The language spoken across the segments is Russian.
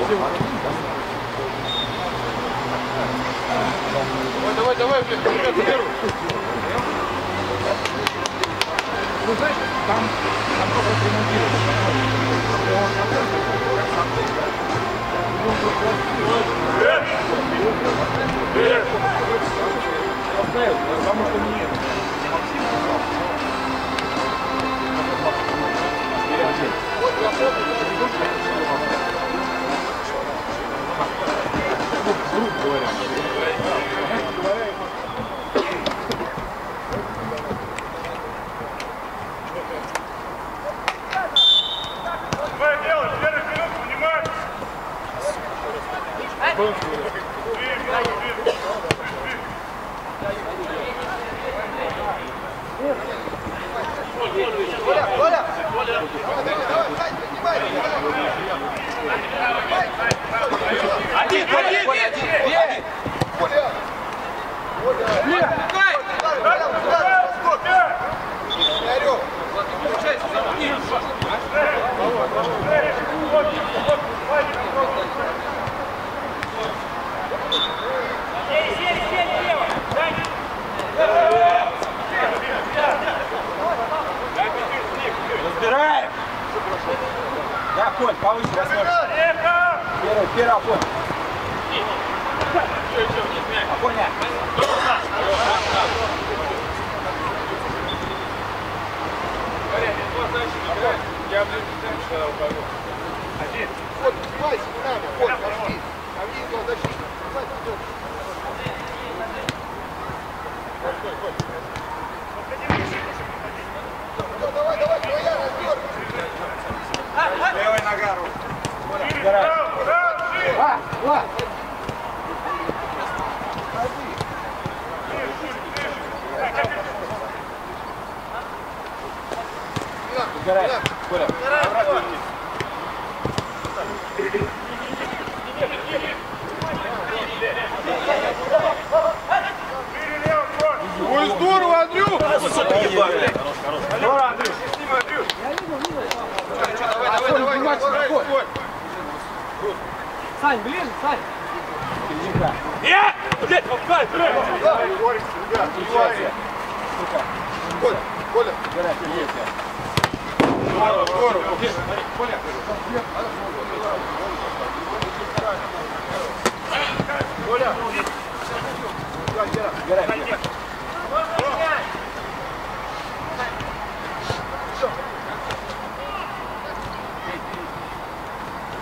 Давай, давай, давай, блин, ребята, беру. Ну, знаешь, там, там только ремонтируют. Поставил, потому что не не Максим сказал. Или один. Ну, грубо говоря. Мягко говоря, ему Давай, делай, первый вперед, внимай. Один, один, один! Разбираем! Да, Коль, повыше возможно. Первый, первый Афон. Афоня. Я, блин, когда упаду. Один. Вот, снимайся, не надо. Вот, пошли. А видно, защитник. Сзади идет. Ну, давай, давай, твоя разбер. Левая нога, рука. Браво, браво, Убирай, Коля. Левый, Коль. Ой, здорово, Андрюх! Здорово, Андрюш. Давай, давай, давай. Сань, ближе, Сань. Нет! Блядь, ребят, давай. Коля, Коля. Убирай, есть. Здорово, здорово. Убирай, убирай.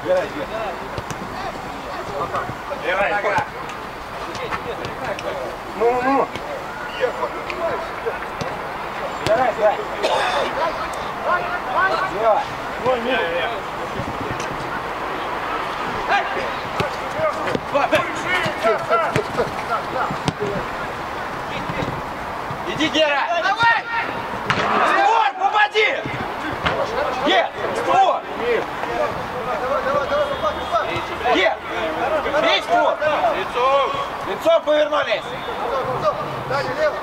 Убирай, убирай. Левая нога. Ну, ну. Убирай, убирай. Левая. Иди, Гера! Давай! Створ, попади! Ге, створ! Ге, бей створ! Лицо. Лицо повернулись! Дальше, лево.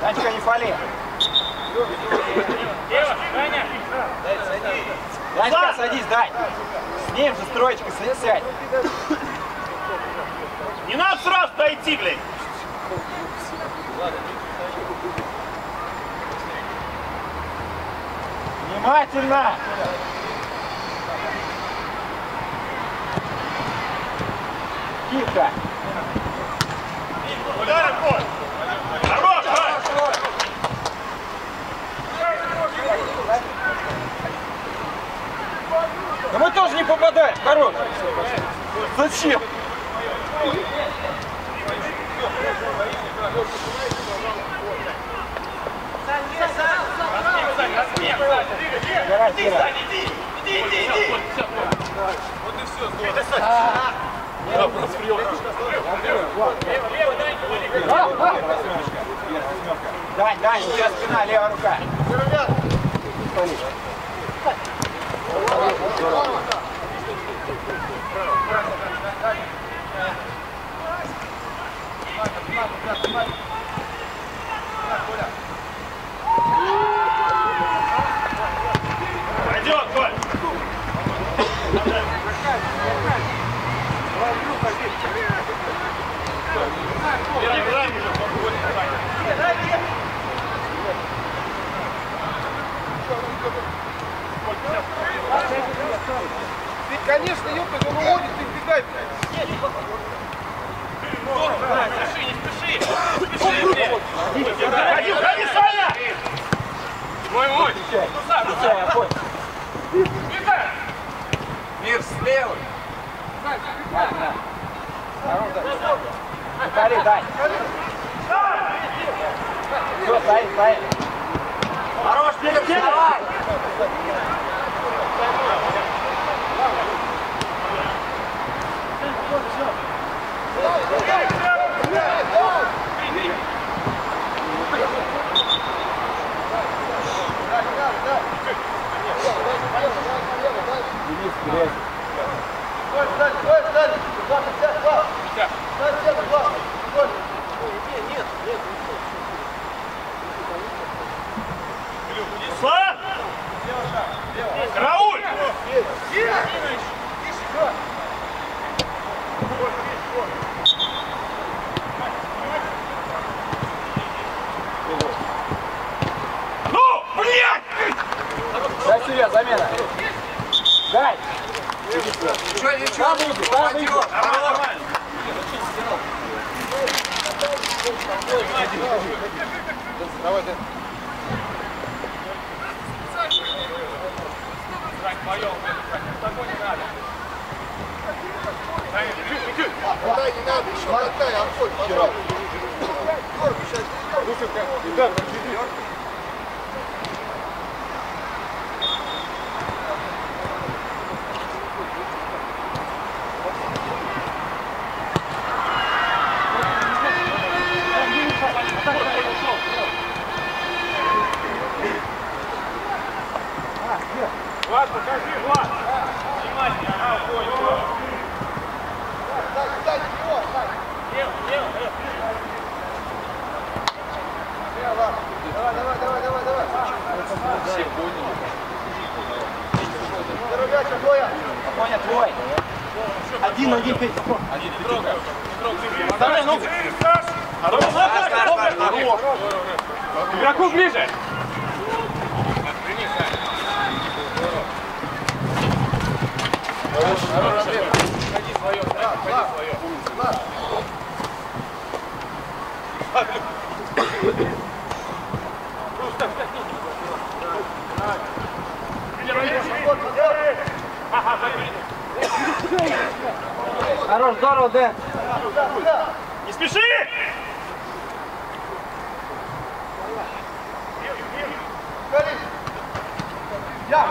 Данечка, не фали! Лево, Даня. Данечка, садись, Дань! С ним же строечка, сядь, сядь! Не надо сразу дойти, блядь. Внимательно! Тихо! Ударим, Коль. Хорош, Коль. Да мы тоже не попадаем, хорош! Зачем? Гора, Гера. Дань, Дань, у тебя спина, левая рука. Браво! Браво! Браво! Конечно, ёпта, ну он уходит, ты бегай, блядь. Здорово, да, спеши, не спеши. Спеши, блядь. Ходи, ходи, Саня! Мой, мой. Ну, сам, ну, сам. Я понял. Миха! Мир слева. Саня, Миха! Здорово, Дань. Покори, Дань. Все, стоит, стоит. Хорош, Миха, давай! Хорош, здорово, Дэн. Не спеши! Колись. Я.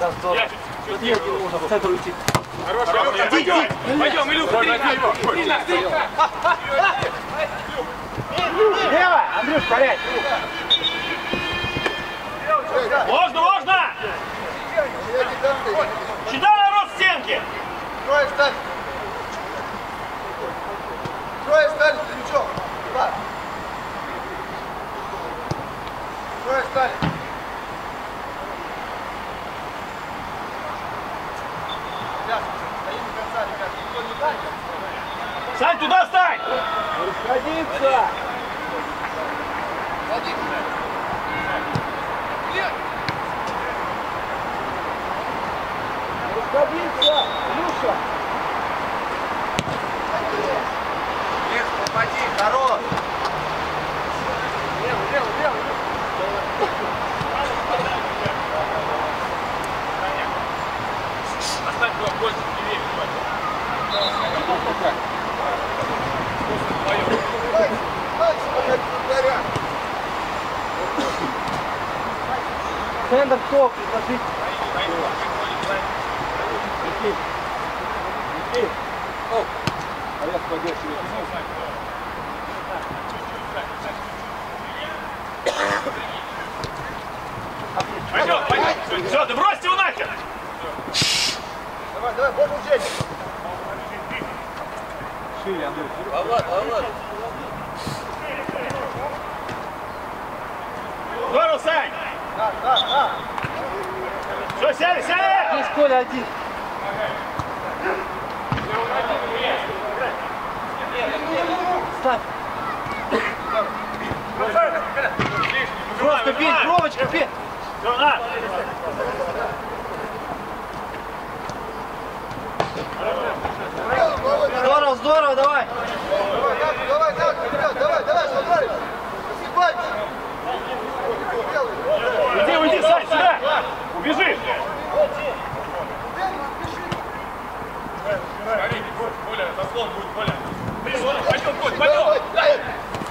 Да, здорово. Тут нет, нужно в центр уйти. Пойдем, Илюха, Лево! Андрюш, порядь. Можно, можно! Я не дам ты. Считай на рост стенки! Трое стали. Трое стали, плечом. Два. Трое стали. Сейчас, стоим до конца, ребят. Никто не дает. Сань, туда стань! Садиться! Садись. Садиться! Илюша! Мир, попади, хорош! Лево, лево, лево. Оставь туда больше, левее, Дай, дай, смотри, благодаря. Центр кто? Предложить. Никит. Пойдешь себе. Пойдем, пойдем! Все, ты бросьте его нахер! Давай, давай, больше учить. Шире, Андрюш. Здорово, Сань! Да, да, да. Все, сели, сели! Здесь Коля один. Ставь. Просто бей, кровочка, бей. Здорово, здорово, давай. Давай, так, давай, так, давай, давай, смотри. Сибать. Уйди, уйди, Сань, сюда. Убежи. Смотрите, Коля, заслон будет, Коля. Пойдем, Коль, пойдем!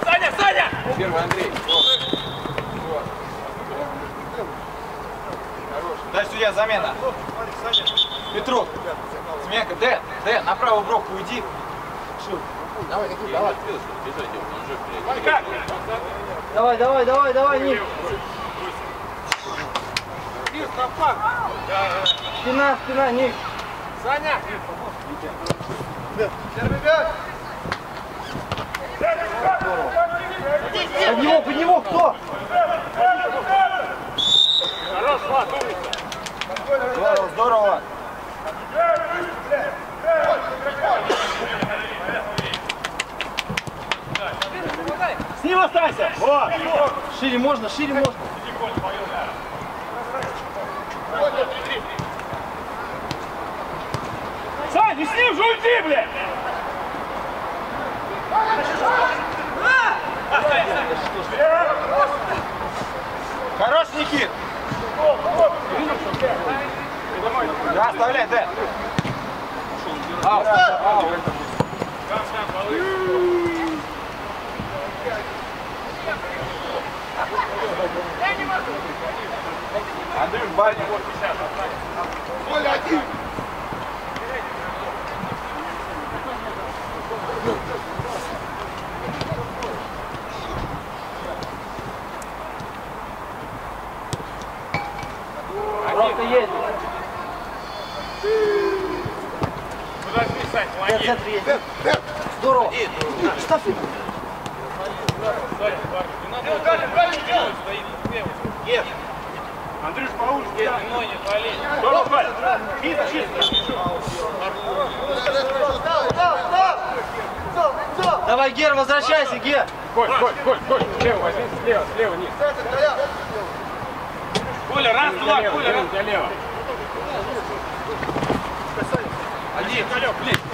Саня, Саня! Первый Андрей. Дай судья, замена. Петрук. Змейка, Дэн, Дэн, на правую бровку уйди. Как? Давай, давай, давай, давай, Ник. Спина, спина, Ник. Первый мяч. Под него, под него, кто? Хорош, Влад. Здорово, здорово. С ним останься! Вот! Шире можно, шире можно. Сань, не с ним же уйди, блядь! Хорош, Никит. Да, оставляй, Дэн. Аут, аут. Андрюш, барни. Коля, один. Просто едет. В помоги. центре едет. Здорово. Ставь его. Андрюш, по улице. Здорово, Коль. Чисто, чисто. Давай, Гер, возвращайся, Гер. Коль, Коль, Коль, Коль, слева возьми, слева, слева, низ. Центр, края. Коля, раз, два, Коля, раз. тебя лево. Один, Колек, блин.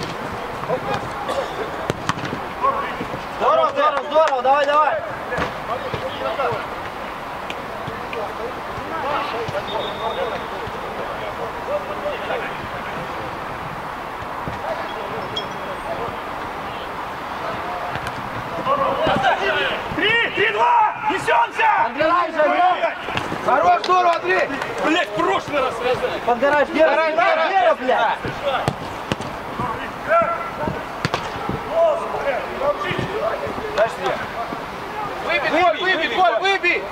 Здорово, здорово, здорово. Давай, давай. Три, три, два! Несемся! Подгораешь, Гер. Хорош, здорово, Андрей. Блять, в прошлый раз связали. Подгораешь, Гера. Гера. Гера, блядь. Дай судья. Выбей, Коль, выбей, Коль, выбей.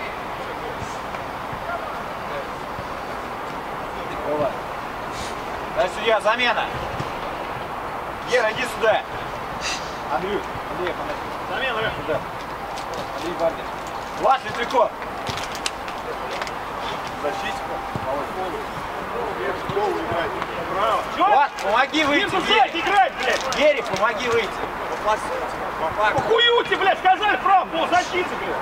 Дай судья, замена. Гера, иди сюда. Андрюш, Андрей, помоги. Замена, Лёх. Сюда. Андрей Бардин. Влад, Литвиков. Защитика. Право. Чё? Влад, помоги выйти. Гере, помоги выйти. По хую тебе, блядь, сказали право, пол защиты, блядь!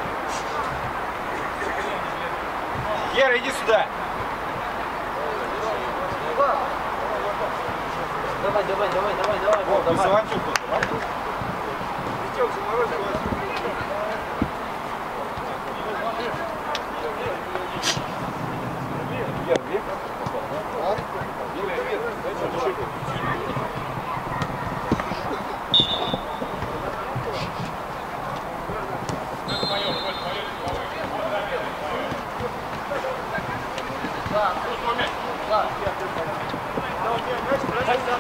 Гера, иди сюда. Давай, давай, давай, давай, давай, Ты давай. Саванчук.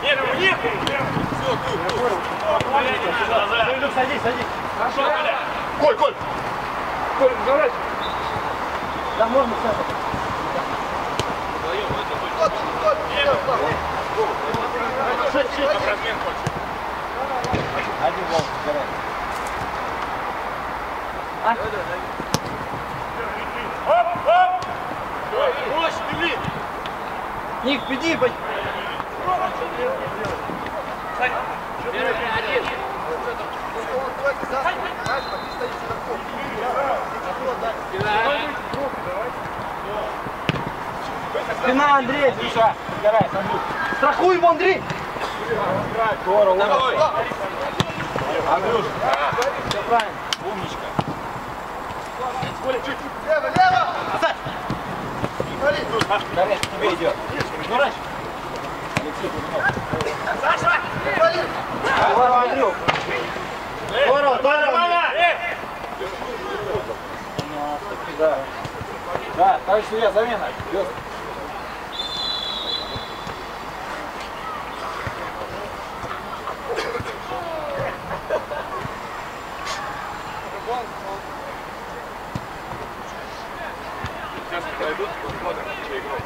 Первый вниз! Илюх, садись, садись. Хорошо, Коля! Коль, Коль. Коль, разворачивай. Да, можно, Саша. Вот, вот, вот. Шесть, шесть. Размен хочешь? Один волк, забирай. Оп, оп! Мощь, бери! Ник, иди, бать. Давайте за спину. Знаешь, а ты стоишь широко. Спина, Андрей. Андрюша, забирай, Андрюш. Страхуй его, Андрей. Здорово, умничка. Андрюш, Все правильно. умничка. Лево, лево! Дарья, к тебе идет. Ну, раньше. смотри! Здорово, Андрюх. Здорово, здорово. Да. Да, товарищ судья, замена. Идет. Сейчас пройдут, посмотрим, чей игрок.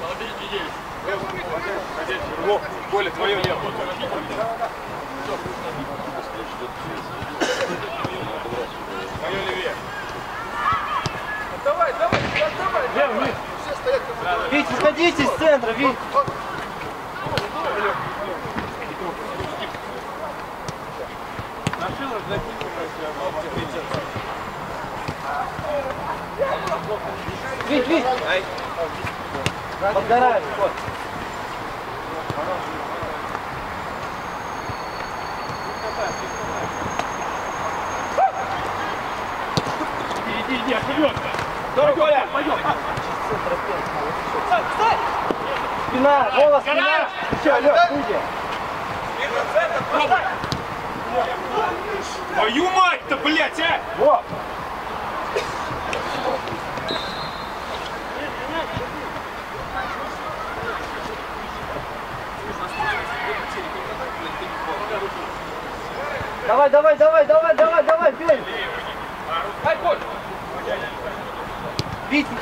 Молодые есть. Хозяин, Рывок, поле твое лево. Твое левее. Давай, давай, давай! Давай! Все стоят как Вить, выходите из центра, Вить. Вить, Вить. Подгорает. Вот. Ошибется. Здорово, Коля. Пойдем. Спина, голос, спина. Все, Лёх, уйди. Твою мать-то, блядь, а! Давай, давай, давай, давай, давай, бей. Ай, Коль!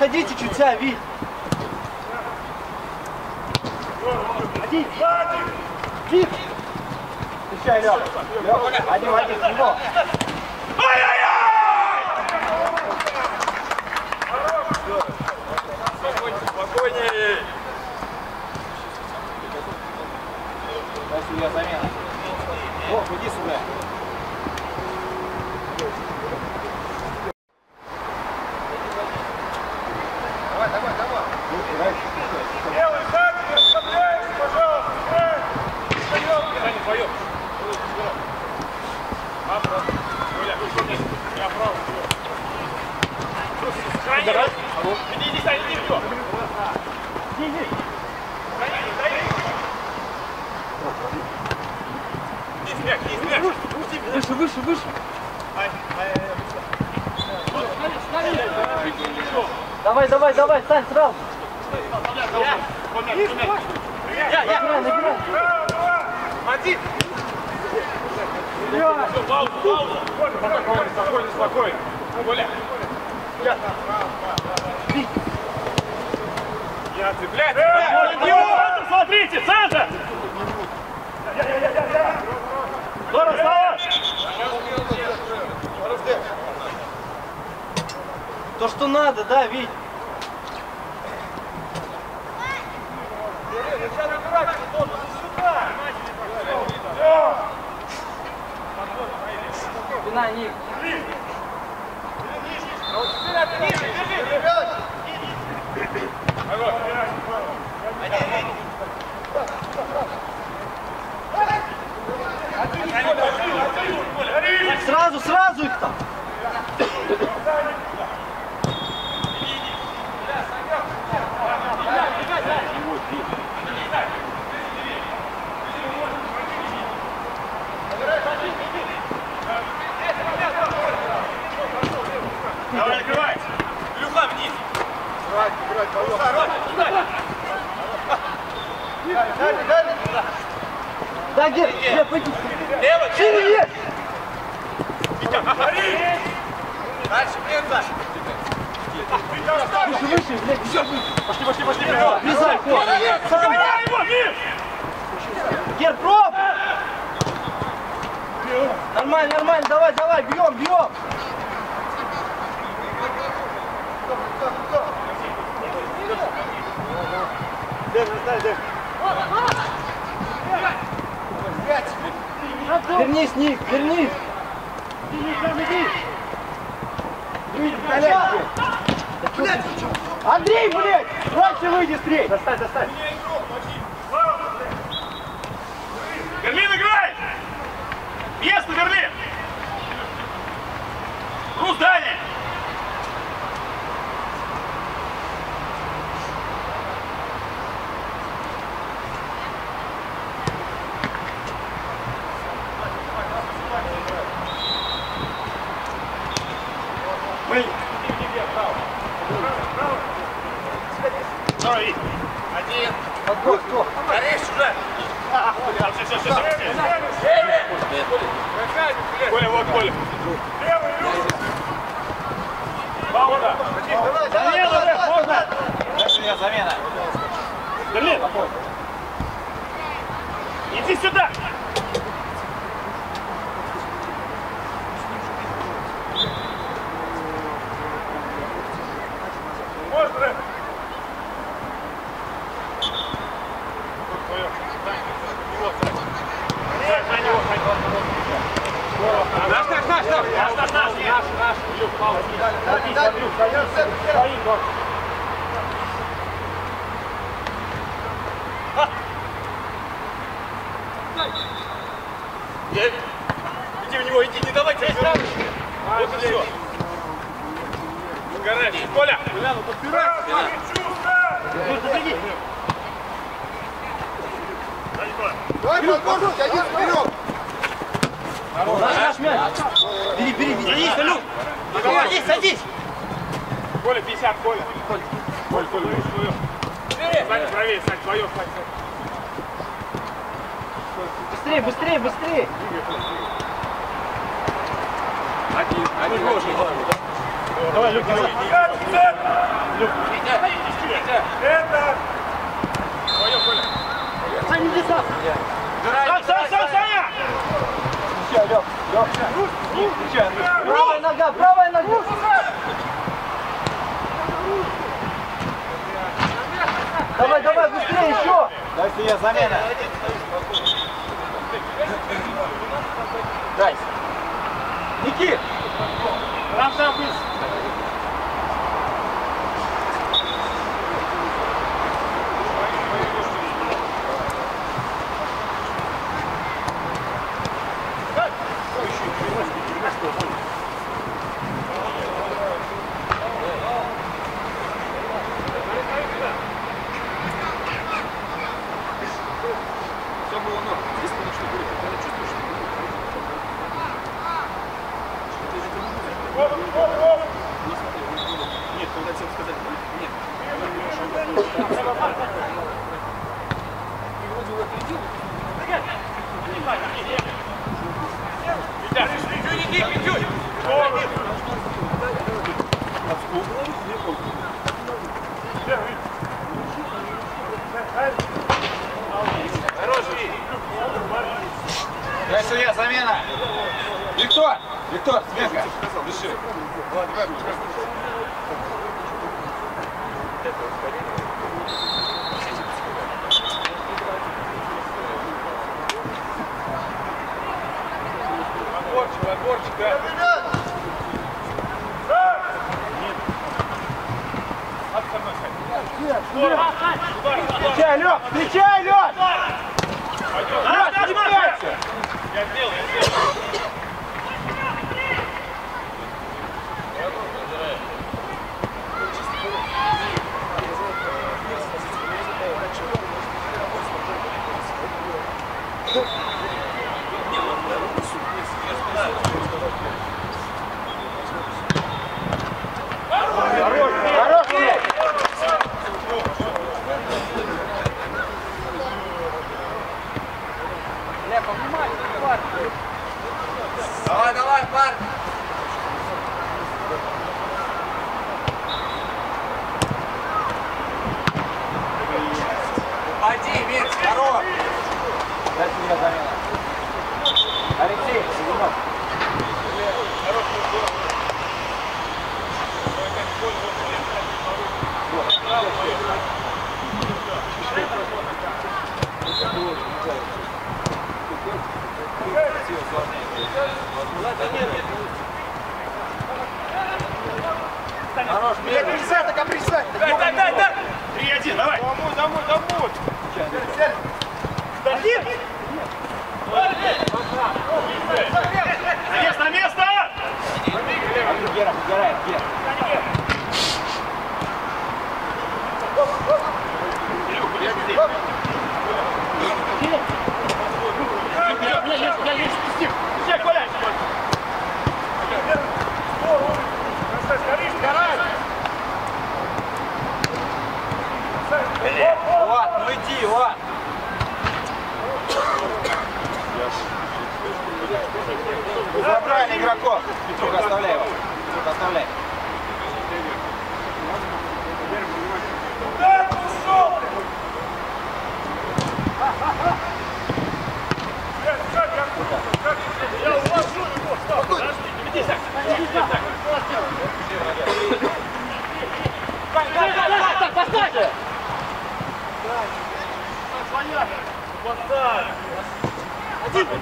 Вить, выходите чуть ся, Вить. Один. Вить. Встречай, Лёх. Лёх, один, один, его. Спокойнее! Товарищ судья, замена. О, иди сюда. Давай, давай, давай! Левый сзади, не расслабляйся, пожалуйста! Играй! Встаем! Саня, твоем! Право. Коля, я право. Сохрани! Иди, иди, Саня, иди, все! Иди, иди! Сохрани, сохрани! Иди, смех, иди, смех! Выше, выше, выше. Давай, давай, давай, стань сразу. Набирай, набирай. Один! Все, пауза, пауза! Спокойно, спокойно, спокойно! Коля! Я цепляй! Центр, смотрите, центр! Здорово, Слава! То, что надо, да, Вить? Спина, Ник. Сразу, сразу их там. Давай, открывай! Илюха, вниз! Играть, играть, Володя! Дальше, дальше! Да, где? Где, пойди. Лево, Шире есть. Дальше, вниз, Саша! Выше, выше, блядь, еще выше. Пошли, пошли, пошли, его, вниз! Гер, проб! Нормально, нормально, давай, давай, бьем, бьем. Вернись, Ник, вернись. Блядь, а Андрей, блядь! Раньше выйди, стрей! Достань, достань! Берлин, играй! Место, Берлин! Рус, Дани! Мы. Давай, Вить. Один. Подбор, кто? Горишь уже! Все, все, все, все. Коля, вот Коля. Левый, руку. Пауза. Давай, давай, Замена, давай, Лев, давай, можно? давай. Дальше замена. Берлин. Иди сюда. Можно, Рэп? Вот твоё. Сань, его, Сань. Сань, за него, Сань. Наш, наш, наш, наш. Наш, наш, наш. Наш, наш. Люк, Павел. Стоят. Свои, Гор. Я... Иди в него, иди, не давайте. Вот и все. Гараж. Коля! Коля, ну Коля. Давай, подбор, тяни вперед. Наш, мяч! Бери, бери, бери! Садись, Салют! Садись, садись! Коля, 50, Коля. Коля, Коля, Коля, свое. Сань, правее, Сань, свое, Сань, Сань. Быстрее, быстрее, быстрее! Один, один ложный. Давай, Люк, назад. Люк. Это... Твое, Коля. Сань, иди сам! Сань, Сань, Сань, Саня! Всё, Лёв, Лёв. Правая нога, правая нога! Давай, давай, быстрее еще! Дальше я замена. Дай. Никит! Там, быстро. Я замена. Виктор! Виктор, сменка. Дыши. Отборчик, отборчик, да. Ребят, От со мной, Сань. Здорово. Удар, удар. Встречай, Лёв! Встречай, Лёв! Пойдем. Лёв, поднимайся! Я сделал, Get it.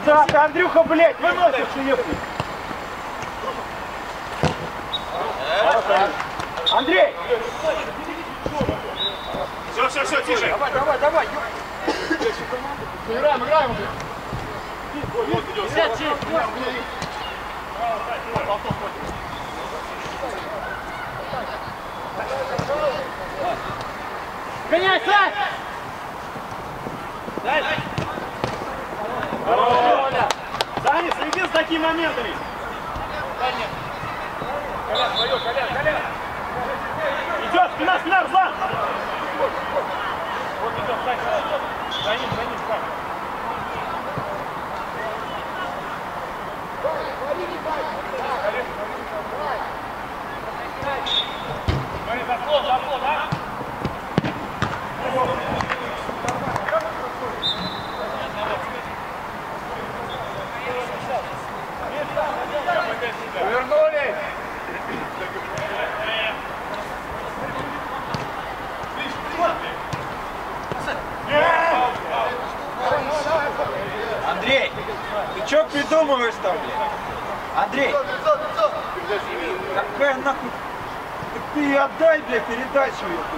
Да, ты, Андрюха, блядь, выносишь ее. Андрей! Все, все, все, тише. Давай, давай, давай. Играем, играем. Вот, вот, идет. Блядь, тише. Гоняй, Сань! километре. through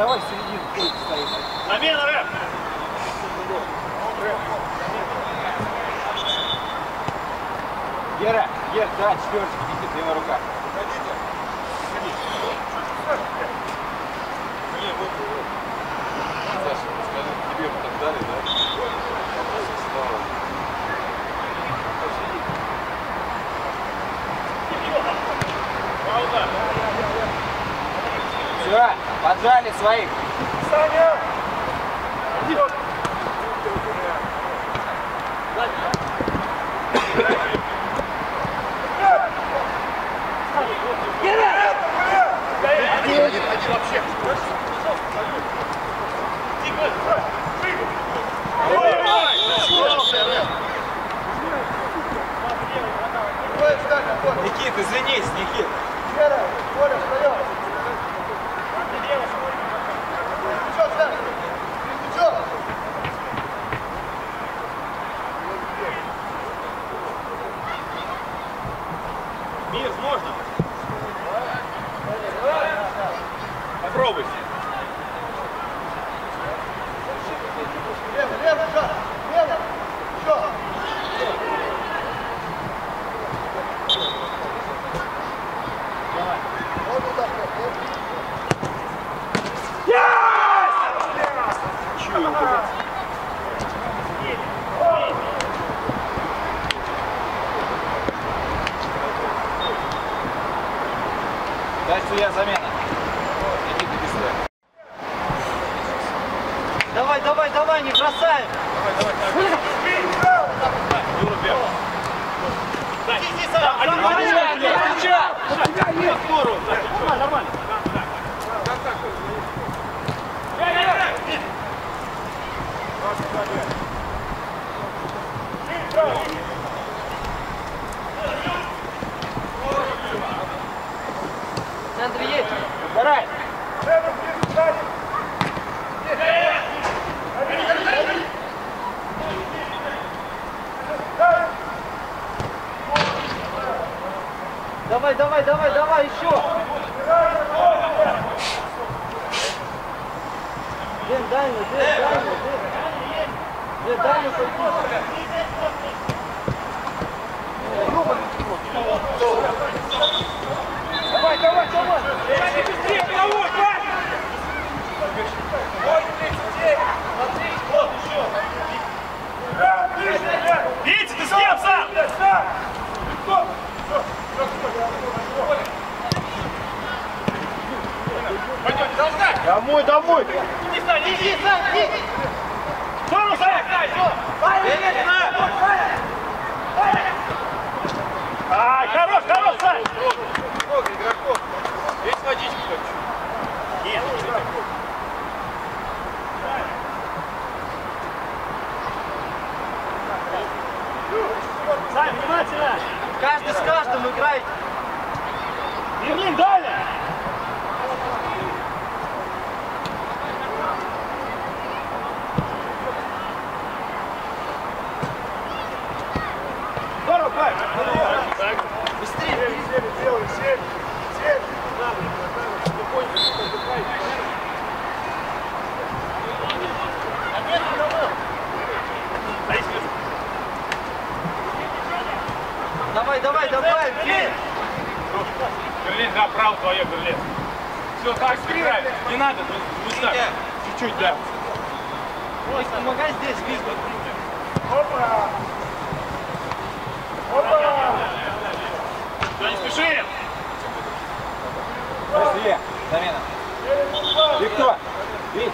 Давай середину стоит. Замена, Вверх, да, четверочки, Никита, левая рука. Ходите. Ходите. Мне вот, вот. Саша, скажи, тебе вот так дали, да? Все, поджали своих. Саня! Никит, извинись, Никит. Москве замена. взял твое крыле. Все, так, сыграй. Не надо, вот, вот так. Чуть-чуть, да. Просто помогай здесь, Визбор. Опа! Опа! Да не спеши! Быстрее, замена. Виктор, видь.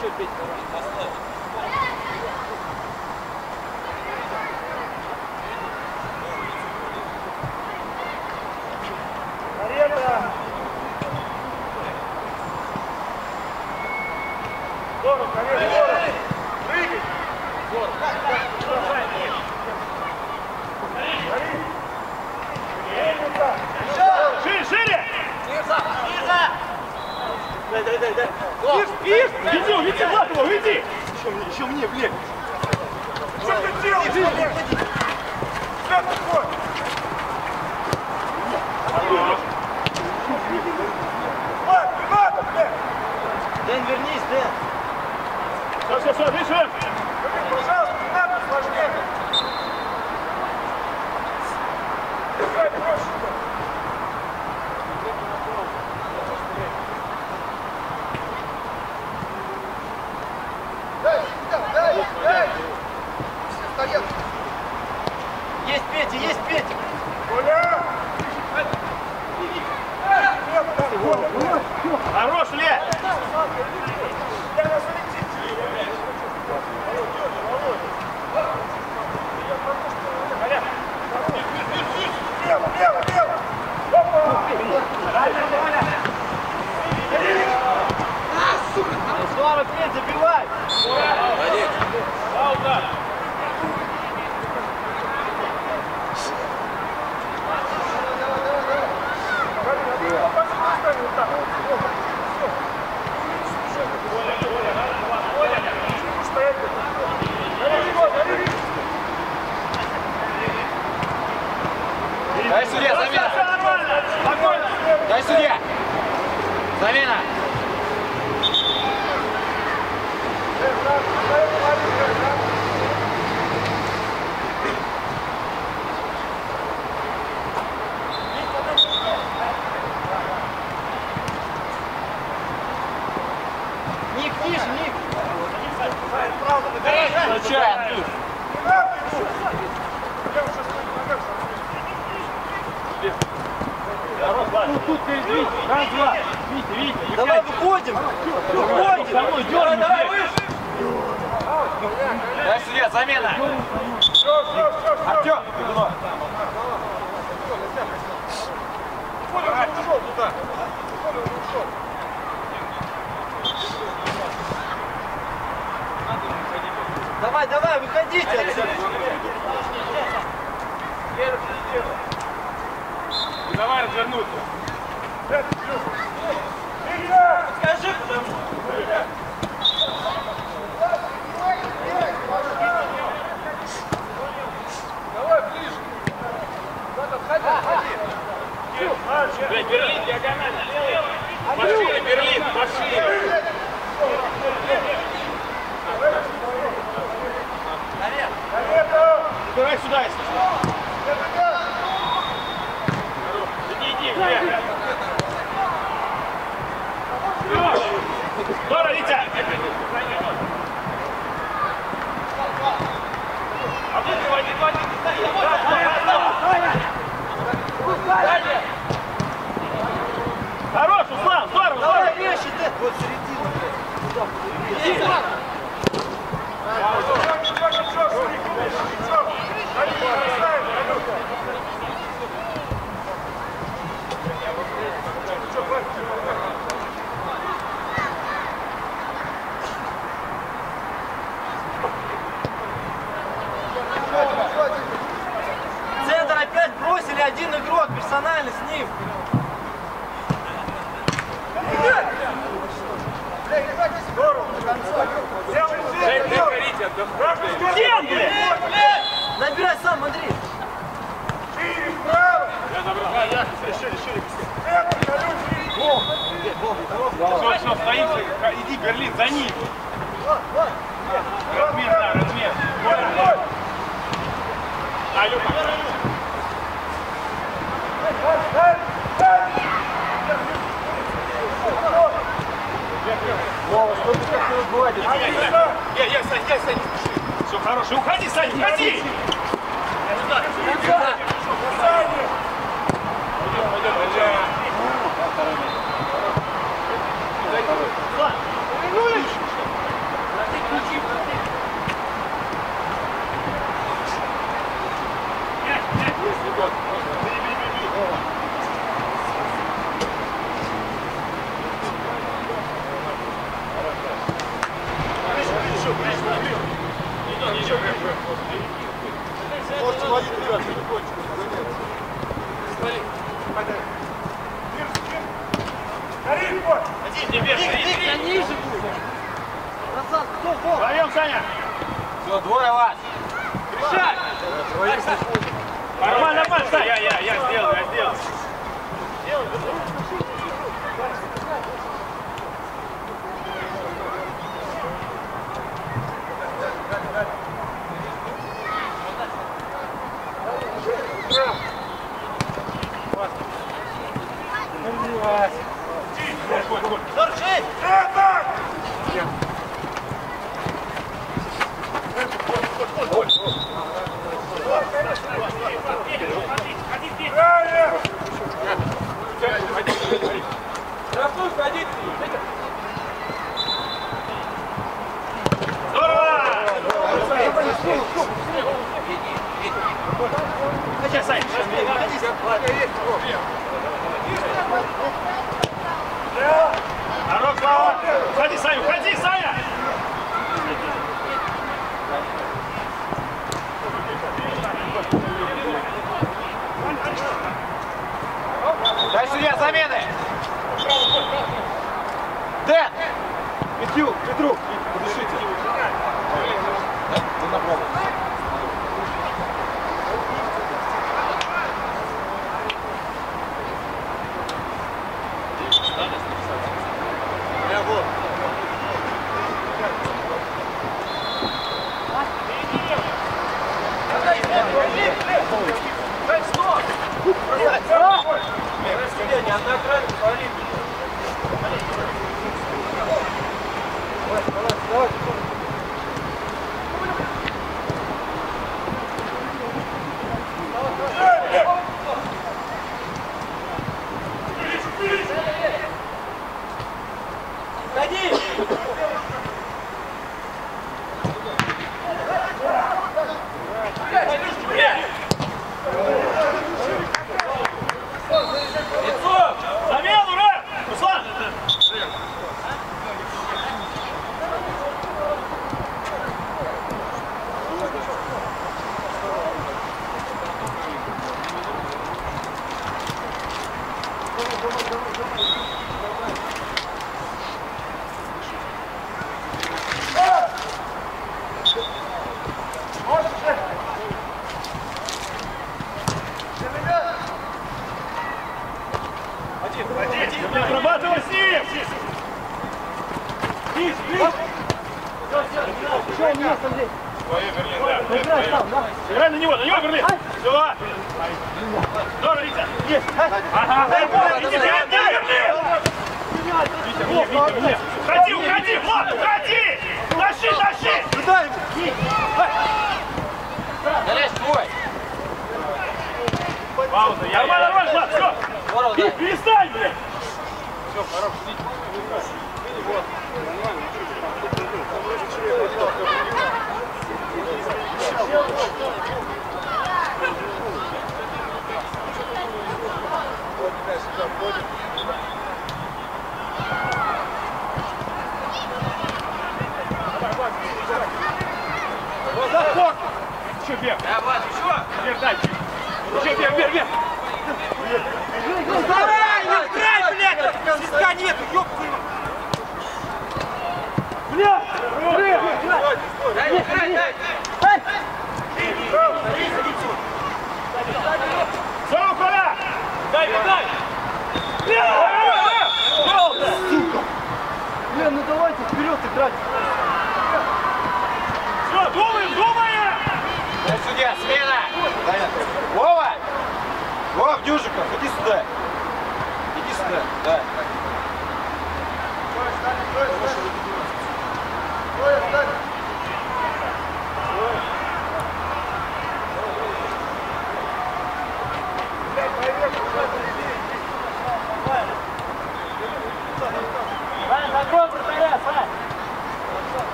should be. Замена. Ник,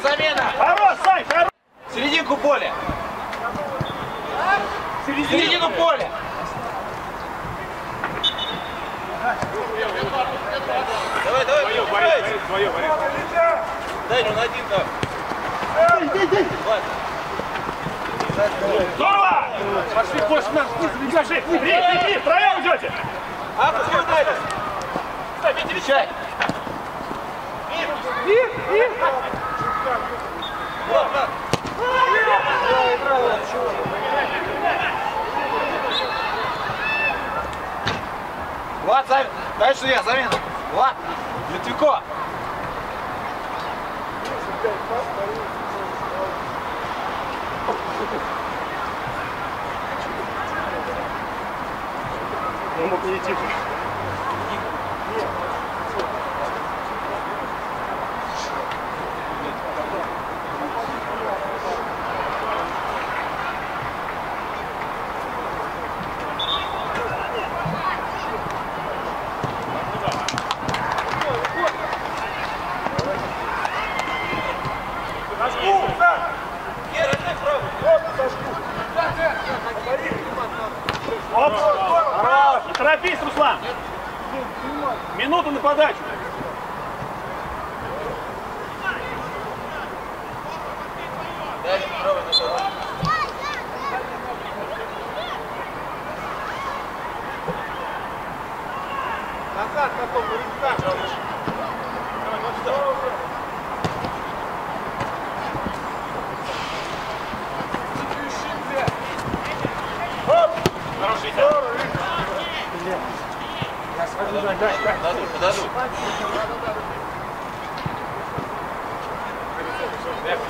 Судья, замена! Хорош, Сань, хорош! Серединку поля! Середину поля! Давай, давай, Твое, Борис. Борис, твое, Борис. Дай, он один там. Здорово! Пошли, больше нас, бежи! Беги, беги, втроем идете! А, почему дали? Встречай! Вот, так. Влад, зам... дай судья, замена! Влад! Литвико! Он мог не идти. Оп! Хорош! Не торопись, Руслан! Минуту на подачу.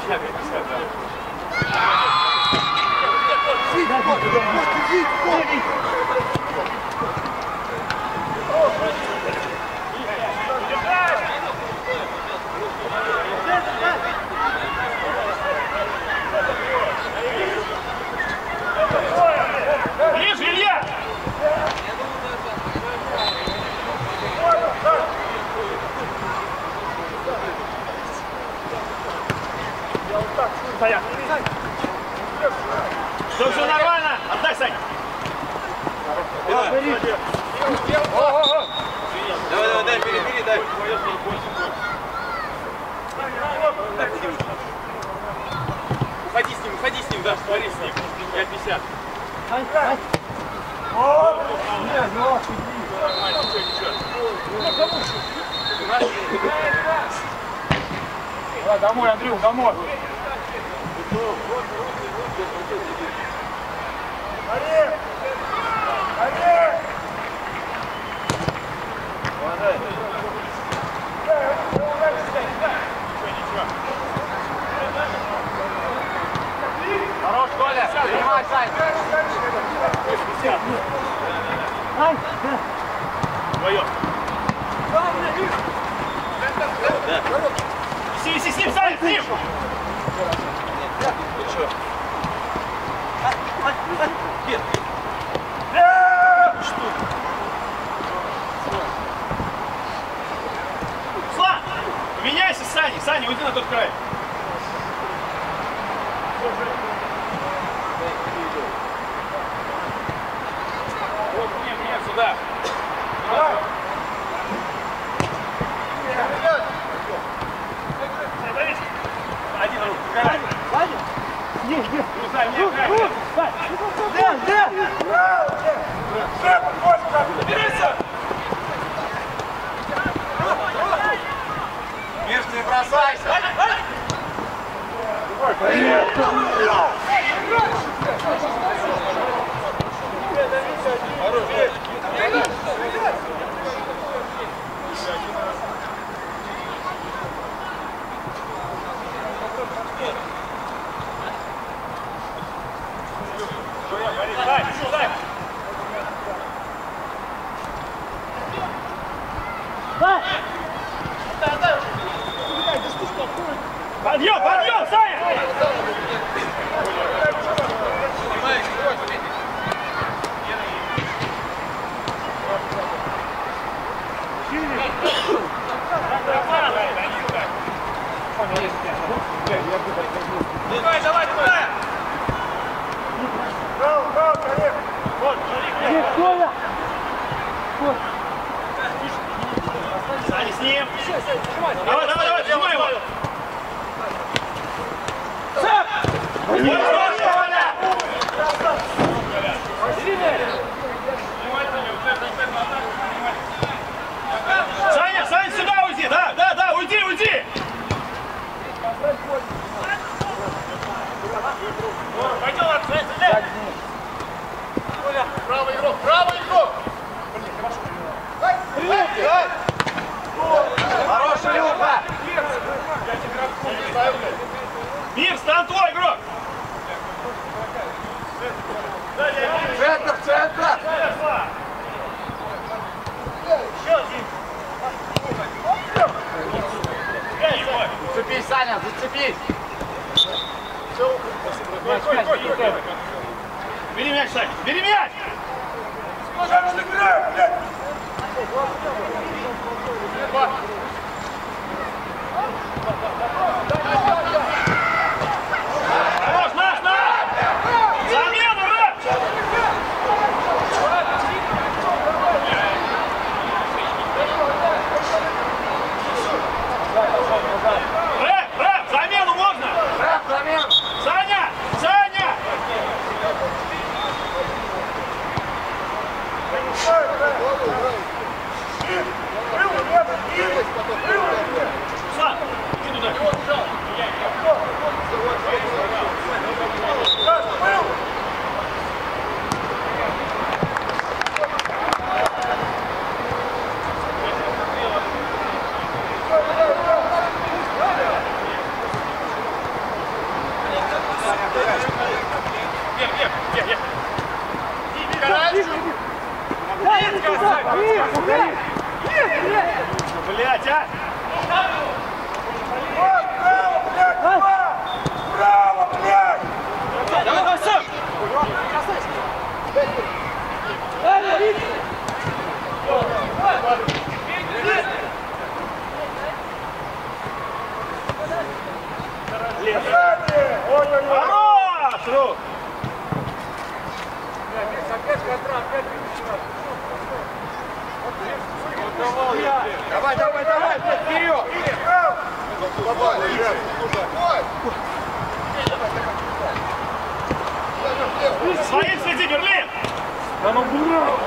Да, пятьдесят, пятьдесят, да. Дай. Уходи с ним, уходи с ним, да, створи с ним. Я 50. Нормально, ничего, ничего. Давай, домой, Андрюх, домой. Коля. Принимай, Сань! 50. Твое. Си, си, с ним, Саня, с ним! Слан, поменяйся с Саней. Саня, уйди на тот край. Саня, зацепись! Бери мяч, Саня! Бери мяч! Скажи, что ты блядь! Давай, давай, давай! Блять, а! Вперед! Свои следи, Берлин! Да ну, браво!